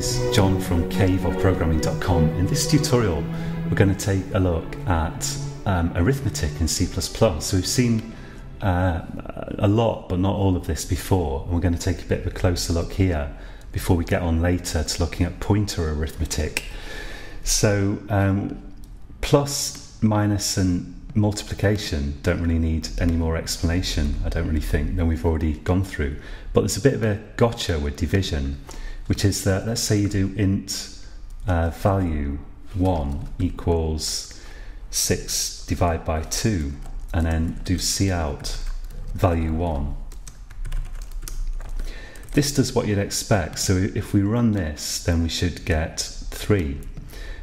Is John from caveofprogramming.com. In this tutorial, we're going to take a look at um, arithmetic in C++. So we've seen uh, a lot, but not all of this before, and we're going to take a bit of a closer look here before we get on later to looking at pointer arithmetic. So um, plus, minus, and multiplication don't really need any more explanation, I don't really think, than we've already gone through. But there's a bit of a gotcha with division, which is that let's say you do int uh, value 1 equals 6 divided by 2, and then do cout value 1. This does what you'd expect, so if we run this, then we should get 3.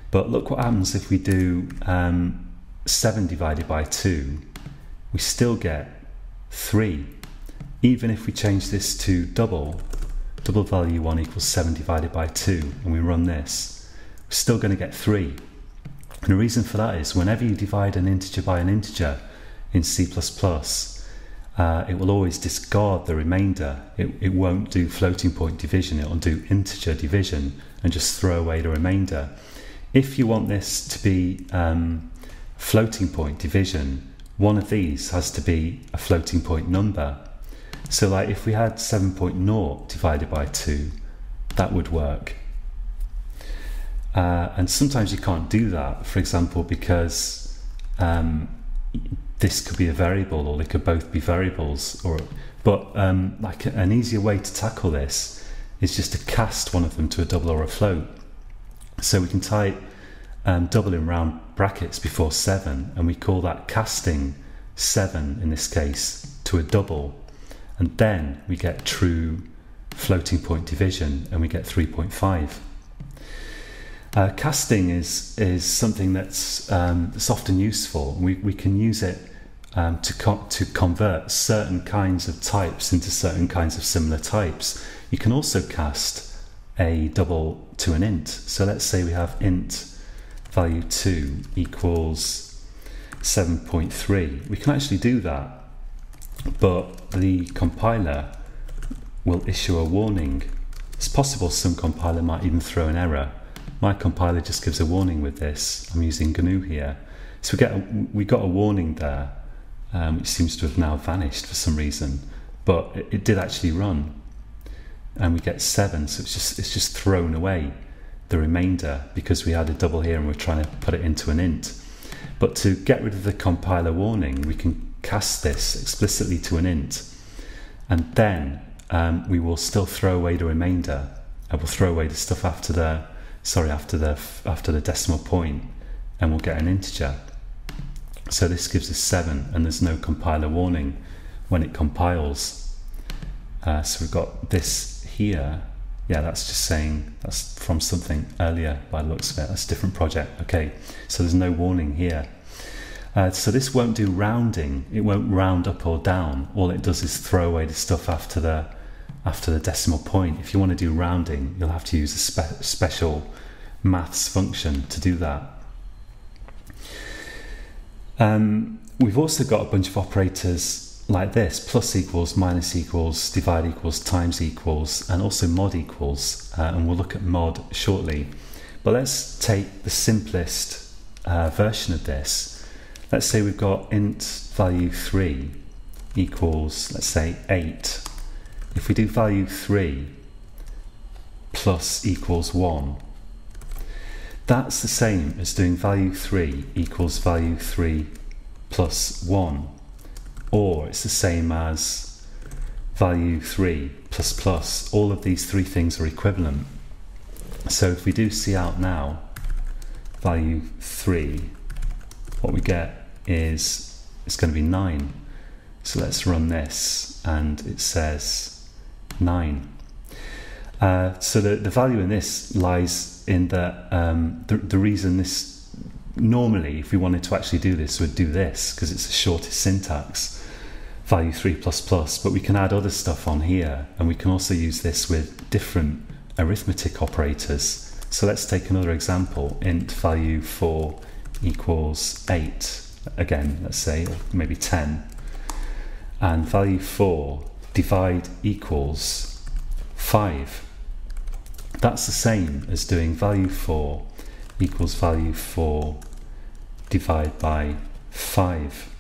But look what happens if we do um, 7 divided by 2, we still get 3. Even if we change this to double, double value 1 equals 7 divided by 2, and we run this, we're still going to get 3. And the reason for that is whenever you divide an integer by an integer in C++, uh, it will always discard the remainder. It, it won't do floating point division, it will do integer division and just throw away the remainder. If you want this to be um, floating point division, one of these has to be a floating point number. So like if we had 7.0 divided by 2, that would work. Uh, and sometimes you can't do that, for example, because um, this could be a variable or they could both be variables. Or, But um, like an easier way to tackle this is just to cast one of them to a double or a float. So we can type um, double in round brackets before 7 and we call that casting 7 in this case to a double and then we get true floating point division and we get 3.5. Uh, casting is is something that's um, that's often useful. We we can use it um, to co to convert certain kinds of types into certain kinds of similar types. You can also cast a double to an int. So let's say we have int value 2 equals 7.3. We can actually do that, but the compiler will issue a warning. It's possible some compiler might even throw an error. My compiler just gives a warning with this. I'm using GNU here. So we, get a, we got a warning there, um, which seems to have now vanished for some reason, but it, it did actually run. And we get 7, so it's just, it's just thrown away the remainder because we had a double here and we're trying to put it into an int. But to get rid of the compiler warning, we can cast this explicitly to an int, and then um, we will still throw away the remainder. I will throw away the stuff after the sorry after the after the decimal point, and we'll get an integer. So this gives us seven, and there's no compiler warning when it compiles. Uh, so we've got this here yeah, that's just saying that's from something earlier by the looks of it. That's a different project. Okay, so there's no warning here. Uh, so this won't do rounding. It won't round up or down. All it does is throw away the stuff after the after the decimal point. If you want to do rounding, you'll have to use a spe special maths function to do that. Um, we've also got a bunch of operators like this plus equals, minus equals, divide equals, times equals, and also mod equals. Uh, and we'll look at mod shortly. But let's take the simplest uh, version of this. Let's say we've got int value 3 equals, let's say 8. If we do value 3 plus equals 1, that's the same as doing value 3 equals value 3 plus 1 or it's the same as value 3 plus plus. All of these three things are equivalent. So if we do cout now, value 3, what we get is it's going to be 9. So let's run this and it says 9. Uh, so the, the value in this lies in that um, the, the reason this normally, if we wanted to actually do this, would do this because it's the shortest syntax, value 3 plus plus, but we can add other stuff on here and we can also use this with different arithmetic operators. So let's take another example, int value 4 equals 8, again, let's say, or maybe 10, and value 4 divide equals 5. that's the same as doing value 4 equals value 4 divide by 5.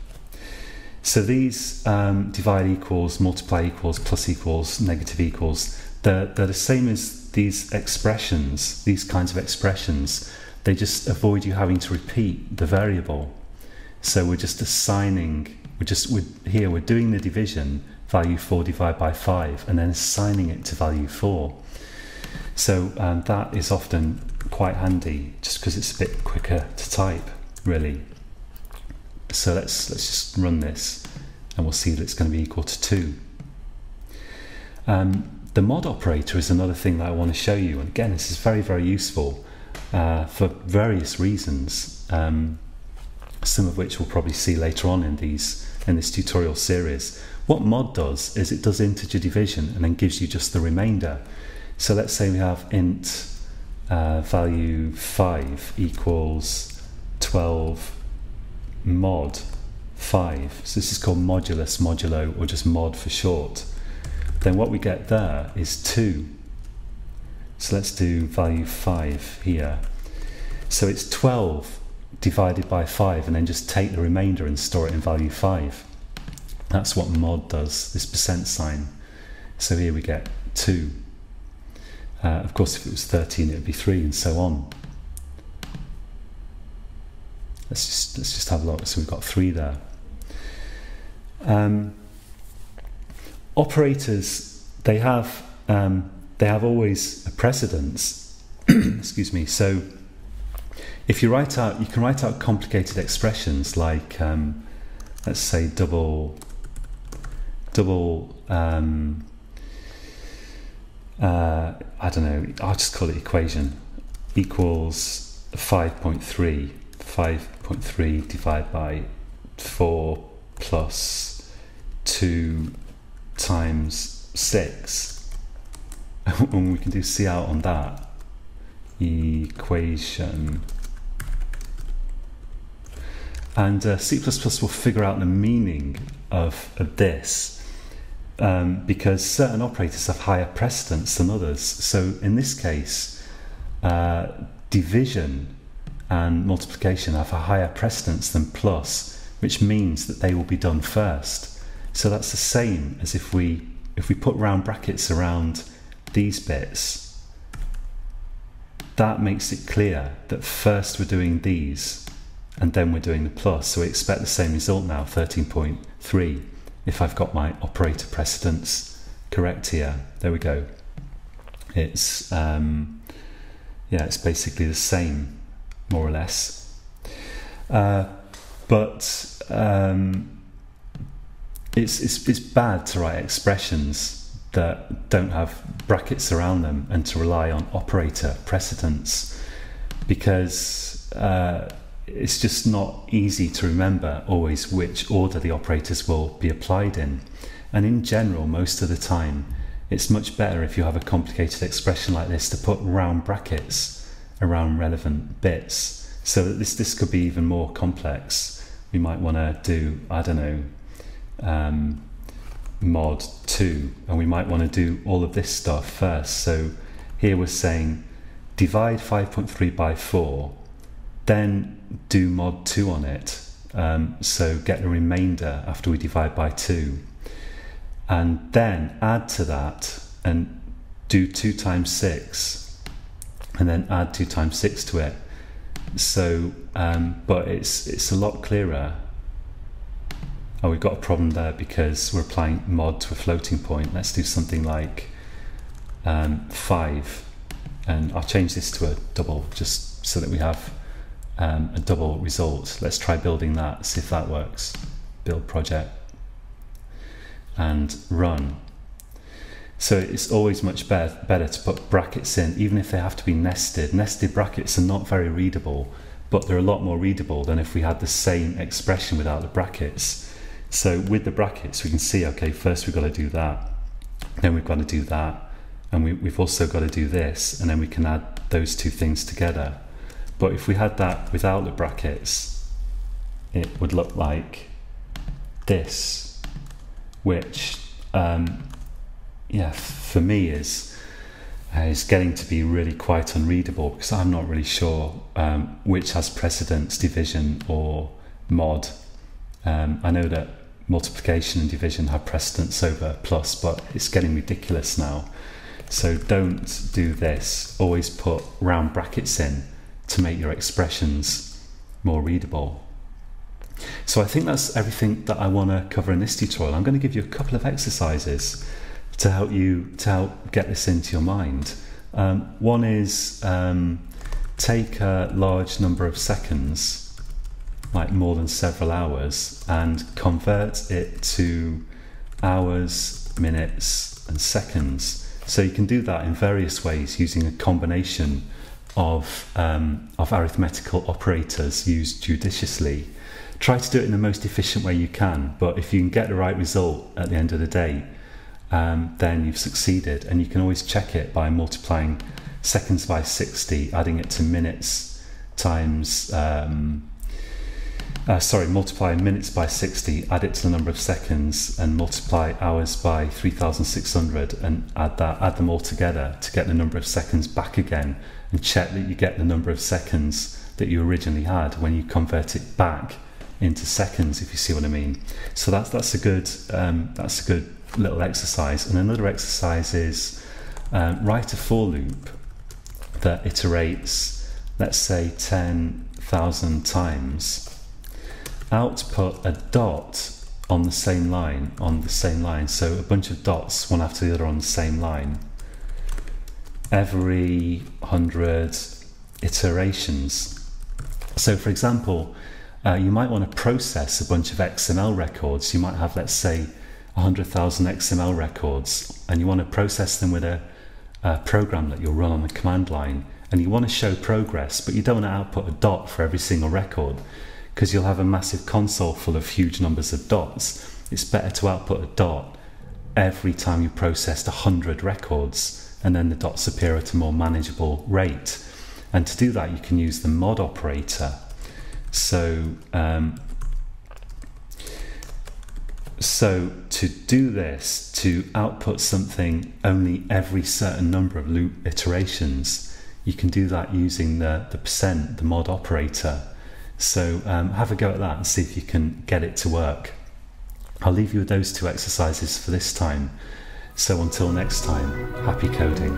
So these um, divide equals, multiply equals, plus equals, negative equals, they're, they're the same as these expressions, these kinds of expressions. They just avoid you having to repeat the variable. So we're just assigning, we're just we're, here, we're doing the division, value 4 divided by 5, and then assigning it to value 4. So um, that is often quite handy just because it's a bit quicker to type, really. So let's, let's just run this and we'll see that it's going to be equal to 2. Um, the mod operator is another thing that I want to show you. And again, this is very, very useful uh, for various reasons, um, some of which we'll probably see later on in, these, in this tutorial series. What mod does is it does integer division and then gives you just the remainder. So let's say we have int uh, value 5 equals 12 mod 5. So this is called modulus, modulo, or just mod for short. Then what we get there is 2. So let's do value 5 here. So it's 12 divided by 5 and then just take the remainder and store it in value 5. That's what mod does, this percent sign. So here we get 2. Uh, of course, if it was 13, it would be 3 and so on. Let's just, let's just have a look. So we've got 3 there. Um, operators, they have, um, they have always a precedence. Excuse me. So if you write out, you can write out complicated expressions like, um, let's say, double, double, um, uh, I don't know, I'll just call it equation, equals 5.3. 5.3 divided by 4 plus 2 times 6. and we can do cout on that. Equation. And uh, C++ will figure out the meaning of, of this um, because certain operators have higher precedence than others. So in this case, uh, division and multiplication have a higher precedence than plus, which means that they will be done first. So that's the same as if we if we put round brackets around these bits, that makes it clear that first we're doing these and then we're doing the plus. So we expect the same result now, 13.3 if I've got my operator precedence correct here. There we go. It's um, yeah, it's basically the same, more or less. Uh, but um, it's, it's it's bad to write expressions that don't have brackets around them and to rely on operator precedence because uh, it's just not easy to remember always which order the operators will be applied in. And in general, most of the time, it's much better if you have a complicated expression like this to put round brackets around relevant bits so that this, this could be even more complex. We might want to do, I don't know, um, mod 2, and we might want to do all of this stuff first. So here we're saying divide 5.3 by 4 then do mod 2 on it. Um, so get the remainder after we divide by 2. And then add to that and do 2 times 6. And then add 2 times 6 to it. So, um, but it's, it's a lot clearer. Oh, we've got a problem there because we're applying mod to a floating point. Let's do something like um, 5. And I'll change this to a double just so that we have um, a double result. Let's try building that, see if that works. Build project and run. So it's always much better, better to put brackets in, even if they have to be nested. Nested brackets are not very readable, but they're a lot more readable than if we had the same expression without the brackets. So with the brackets, we can see, okay, first we've got to do that, then we've got to do that, and we, we've also got to do this, and then we can add those two things together. But if we had that without the brackets, it would look like this, which, um, yeah, for me is uh, is getting to be really quite unreadable because I'm not really sure um, which has precedence, division or mod. Um, I know that multiplication and division have precedence over plus, but it's getting ridiculous now. So don't do this. Always put round brackets in to make your expressions more readable. So I think that's everything that I want to cover in this tutorial. I'm going to give you a couple of exercises to help you to help get this into your mind. Um, one is um, take a large number of seconds, like more than several hours, and convert it to hours, minutes, and seconds. So you can do that in various ways using a combination of, um, of arithmetical operators used judiciously. Try to do it in the most efficient way you can, but if you can get the right result at the end of the day, um, then you've succeeded. And you can always check it by multiplying seconds by 60, adding it to minutes times, um, uh, sorry, multiply minutes by 60, add it to the number of seconds, and multiply hours by 3600, and add that, add them all together to get the number of seconds back again, and check that you get the number of seconds that you originally had when you convert it back into seconds, if you see what I mean. So that's that's a good um, that's a good little exercise. And another exercise is um, write a for loop that iterates, let's say, 10,000 times. Output a dot on the same line, on the same line. So a bunch of dots, one after the other on the same line. Every hundred iterations. So, for example, uh, you might want to process a bunch of XML records. You might have, let's say, 100,000 XML records and you want to process them with a, a, program that you'll run on the command line and you want to show progress, but you don't want to output a dot for every single record because you'll have a massive console full of huge numbers of dots. It's better to output a dot every time you processed 100 records and then the dots appear at a more manageable rate. And to do that, you can use the mod operator. So um, so to do this, to output something only every certain number of loop iterations, you can do that using the, the percent, the mod operator. So um, have a go at that and see if you can get it to work. I'll leave you with those two exercises for this time. So until next time, happy coding.